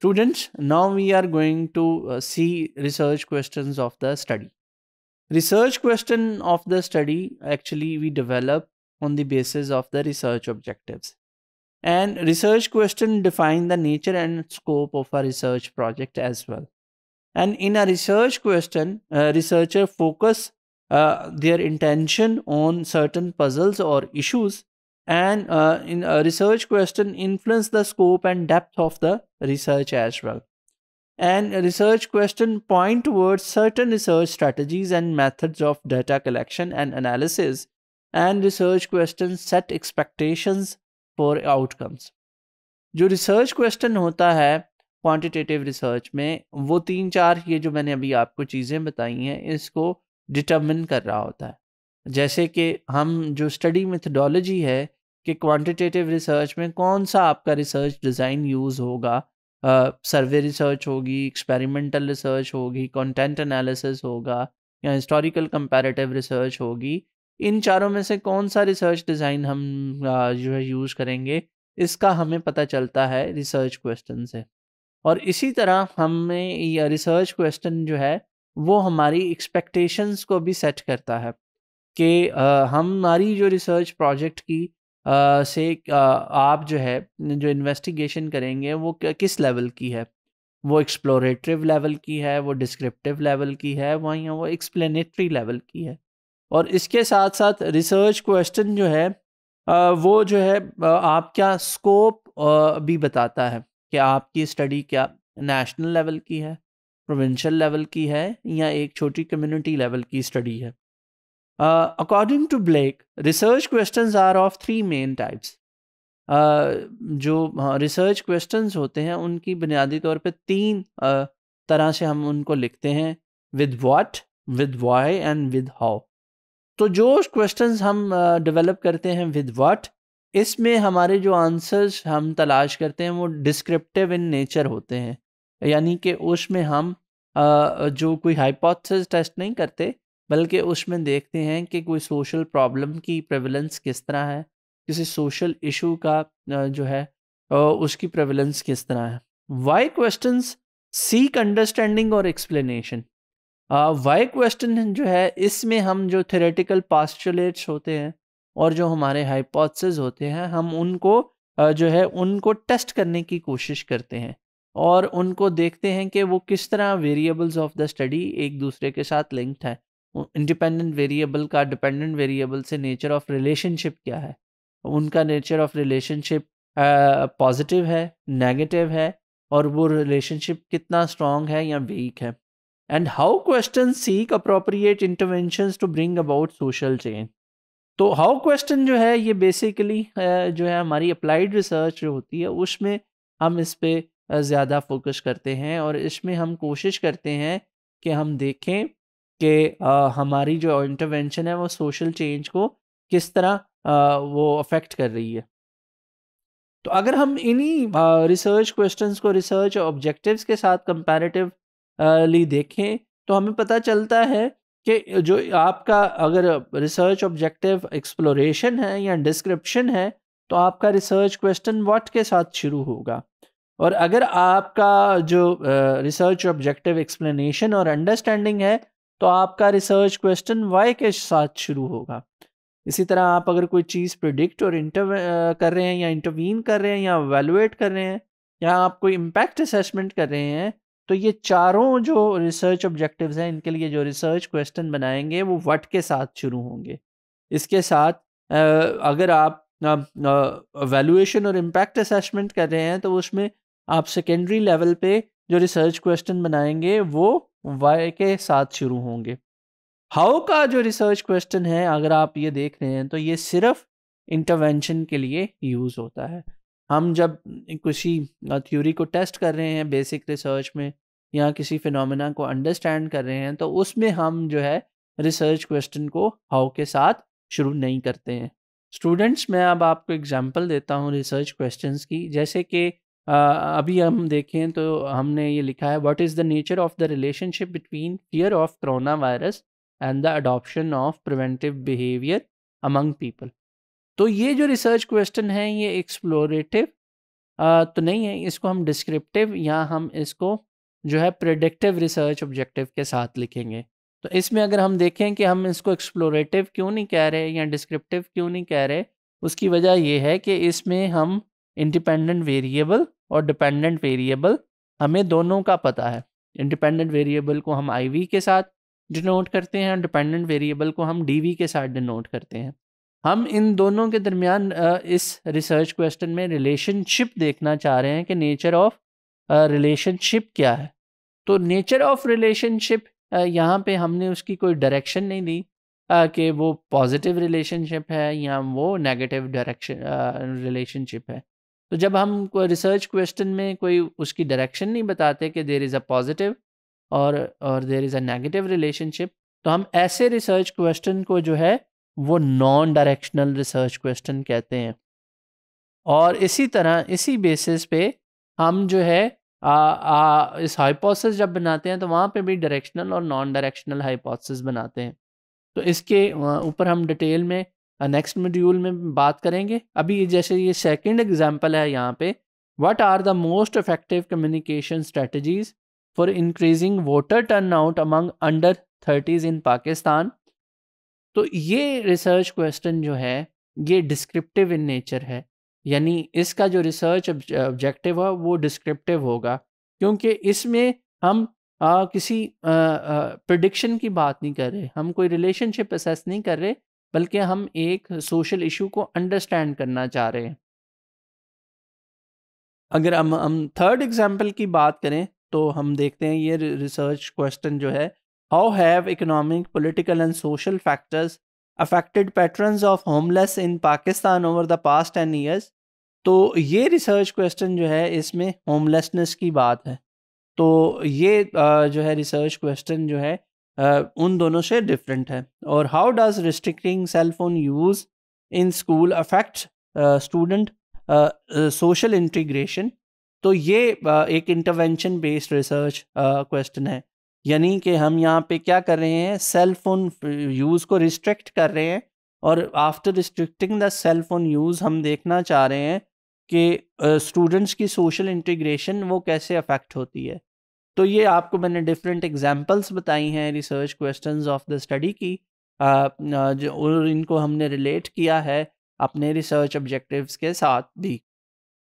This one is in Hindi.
Students, now we are going to uh, see research questions of the study. Research question of the study actually we develop on the basis of the research objectives. And research question define the nature and scope of a research project as well. And in a research question, researcher focus uh, their intention on certain puzzles or issues and uh, in a research question influence the scope and depth of the research as well and a research question point towards certain research strategies and methods of data collection and analysis and research questions set expectations for outcomes जो रिसर्च क्वेश्चन होता है क्वांटिटेटिव रिसर्च में वो तीन चार ये जो मैंने अभी आपको चीज़ें बताई हैं इसको डिटर्मिन कर रहा होता है जैसे कि हम जो स्टडी मेथडोलॉजी है कि क्वांटिटेटिव रिसर्च में कौन सा आपका रिसर्च डिज़ाइन यूज़ होगा? सर्वे रिसर्च होगी एक्सपेरिमेंटल रिसर्च होगी कंटेंट एनालिसिस होगा, या हिस्टोरिकल कंपैरेटिव रिसर्च होगी? इन चारों में से कौन सा रिसर्च डिज़ाइन हम जो है यूज़ करेंगे? इसका हमें पता चलता है रिसर्च क्वेश्चन से। और इसी तरह हमें यह रिसर्च क्वेश्चन जो है, वो हमारी एक्सपेक्टेशंस को भी सेट करता है कि हमारी जो रिसर्च प्रोजेक्ट की से आप जो है, जो इन्वेस्टिगेशन करेंगे, वो किस लेवल की है? वो एक्सप्लोरेटिव लेवल की है, वो डिस्क्रिप्टिव लेवल की है, वहीं वो एक्सप्लेनेटरी लेवल की है। और इसके साथ साथ रिसर्च क्वेश्चन जो है वो जो है आपका स्कोप भी बताता है कि आपकी स्टडी क्या नेशनल लेवल की है प्रोविंशियल लेवल की है, या एक छोटी कम्युनिटी लेवल की स्टडी है? Uh, according to Blake, research questions are of three main types. Uh, जो रिसर्च uh, क्वेश्चंस होते हैं उनकी बुनियादी तौर पे तीन uh, तरह से हम उनको लिखते हैं। With what with why and with how तो जो क्वेश्चंस हम डेवलप uh, करते हैं विद व्हाट इसमें हमारे जो आंसर्स हम तलाश करते हैं वो डिस्क्रिप्टिव इन नेचर होते हैं। यानी कि उसमें हम uh, जो कोई हाइपोथेसिस टेस्ट नहीं करते बल्कि उसमें देखते हैं कि कोई सोशल प्रॉब्लम की प्रेवलेंस किस तरह है, किसी सोशल इशू का जो है उसकी प्रेवलेंस किस तरह है। वाई क्वेश्चन सीक अंडरस्टैंडिंग और एक्सप्लेनेशन वाई क्वेश्चन जो है, इसमें हम जो थेरेटिकल पास्चुलेट्स होते हैं और जो हमारे हाइपोथेसिस होते हैं, हम उनको जो है, उनको टेस्ट करने की कोशिश करते हैं और उनको देखते हैं कि वो किस तरह वेरिएबल्स ऑफ़ द स्टडी एक दूसरे के साथ लिंक्ड है। इंडिपेंडेंट वेरिएबल का डिपेंडेंट वेरिएबल से नेचर ऑफ़ रिलेशनशिप क्या है? उनका नेचर ऑफ़ रिलेशनशिप पॉजिटिव है नेगेटिव है, और वो रिलेशनशिप कितना स्ट्रॉन्ग है या वीक है? And how question seek appropriate intervention to bring about social change तो हाउ क्वेश्चन जो है, ये बेसिकली जो है हमारी अप्लाइड रिसर्च जो होती है, उसमें हम इस पर ज़्यादा फोकस करते हैं और इसमें हम कोशिश करते हैं कि हम देखें कि हमारी जो इंटरवेंशन है वो सोशल चेंज को किस तरह वो अफेक्ट कर रही है। तो अगर हम इन्हीं रिसर्च क्वेश्चंस को रिसर्च ऑब्जेक्टिव्स के साथ कंपैरेटिव ली देखें तो हमें पता चलता है कि जो आपका अगर रिसर्च ऑब्जेक्टिव एक्सप्लोरेशन है या डिस्क्रिप्शन है तो आपका रिसर्च क्वेश्चन व्हाट के साथ शुरू होगा। और अगर आपका जो रिसर्च ऑब्जेक्टिव एक्सप्लेनेशन और अंडरस्टैंडिंग है तो आपका रिसर्च क्वेश्चन वाई के साथ शुरू होगा। इसी तरह आप अगर कोई चीज़ प्रिडिक्ट और इंटर कर रहे हैं या इंटरवीन कर रहे हैं या वैल्यूएट कर रहे हैं या आप कोई इम्पैक्ट असेसमेंट कर रहे हैं तो ये चारों जो रिसर्च ऑब्जेक्टिव्स हैं, इनके लिए जो रिसर्च क्वेश्चन बनाएँगे, वो वट के साथ शुरू होंगे। इसके साथ अगर आप वैल्यूएशन और इम्पैक्ट असेसमेंट कर रहे हैं तो उसमें आप सेकेंडरी लेवल पे जो रिसर्च क्वेश्चन बनाएँगे, वो वाई के साथ शुरू होंगे। हाउ का जो रिसर्च क्वेश्चन है, अगर आप ये देख रहे हैं तो ये सिर्फ़ इंटरवेंशन के लिए यूज़ होता है। हम जब किसी थ्योरी को टेस्ट कर रहे हैं बेसिक रिसर्च में, या किसी फिनोमेना को अंडरस्टैंड कर रहे हैं तो उसमें हम जो है रिसर्च क्वेश्चन को हाउ के साथ शुरू नहीं करते हैं। स्टूडेंट्स मैं अब आपको एग्जांपल देता हूँ रिसर्च क्वेश्चंस की। जैसे कि अभी हम देखें तो हमने ये लिखा है what is the nature of the relationship between fear of corona virus and the adoption of preventive behaviour among people तो ये जो रिसर्च क्वेश्चन है, ये एक्सप्लोरेटिव तो नहीं है, इसको हम डिस्क्रिप्टिव या हम इसको जो है प्रिडिक्टिव रिसर्च ऑब्जेक्टिव के साथ लिखेंगे। तो इसमें अगर हम देखें कि हम इसको एक्सप्लोरेटिव क्यों नहीं कह रहे या डिस्क्रिप्टिव क्यों नहीं कह रहे, उसकी वजह यह है कि इसमें हम इंडिपेंडेंट वेरिएबल और डिपेंडेंट वेरिएबल हमें दोनों का पता है। इंडिपेंडेंट वेरिएबल को हम आईवी के साथ डिनोट करते हैं और डिपेंडेंट वेरिएबल को हम डीवी के साथ डिनोट करते हैं। हम इन दोनों के दरमियान इस रिसर्च क्वेश्चन में रिलेशनशिप देखना चाह रहे हैं कि नेचर ऑफ़ रिलेशनशिप क्या है। तो नेचर ऑफ़ रिलेशनशिप यहाँ पे हमने उसकी कोई डायरेक्शन नहीं दी कि वो पॉजिटिव रिलेशनशिप है या वो नेगेटिव डायरेक्शन रिलेशनशिप है। तो जब हम कोई रिसर्च क्वेश्चन में कोई उसकी डायरेक्शन नहीं बताते कि देर इज़ अ पॉजिटिव और और there is a negative relationship तो हम ऐसे रिसर्च क्वेश्चन को जो है वो नॉन डायरेक्शनल रिसर्च क्वेश्चन कहते हैं। और इसी तरह इसी बेसिस पे हम जो है आ, आ, इस हाइपोसिस जब बनाते हैं तो वहाँ पे भी डायरेक्शनल और नॉन डायरेक्शनल हाइपोसिस बनाते हैं। तो इसके ऊपर हम डिटेल में नेक्स्ट मॉड्यूल में बात करेंगे। अभी जैसे ये सेकंड एग्जांपल है यहाँ पे what are the most effective communication strategies for increasing voter turn out among under thirties in Pakistan तो ये रिसर्च क्वेश्चन जो है ये डिस्क्रिप्टिव इन नेचर है। यानी इसका जो रिसर्च ऑब्जेक्टिव है वो डिस्क्रिप्टिव होगा। क्योंकि इसमें हम आ, किसी प्रडिक्शन की बात नहीं कर रहे हम कोई रिलेशनशिप असेस नहीं कर रहे बल्कि हम एक सोशल इशू को अंडरस्टैंड करना चाह रहे हैं। अगर हम हम थर्ड एग्ज़ाम्पल की बात करें तो हम देखते हैं ये रिसर्च क्वेश्चन जो है how have economic political and social factors affected patterns of homeless in Pakistan over the past ten years तो ये रिसर्च क्वेश्चन जो है, इसमें होमलेसनेस की बात है। तो ये जो है रिसर्च क्वेश्चन जो है उन दोनों से डिफरेंट है। और how does restricting cell phone use in school affect student social integration तो ये एक इंटरवेंशन बेस्ड रिसर्च क्वेश्चन है। यानी कि हम यहाँ पे क्या कर रहे हैं? सेल फ़ोन यूज़ को रिस्ट्रिक्ट कर रहे हैं। और after restricting the cell phone use हम देखना चाह रहे हैं कि स्टूडेंट्स की सोशल इंटीग्रेशन वो कैसे अफेक्ट होती है। तो ये आपको मैंने डिफरेंट एग्जाम्पल्स बताई हैं research question of the study की। जो, और इनको हमने रिलेट किया है अपने रिसर्च ऑब्जेक्टिव्स के साथ भी।